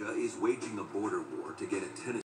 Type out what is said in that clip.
is waging a border war to get a Tennessee.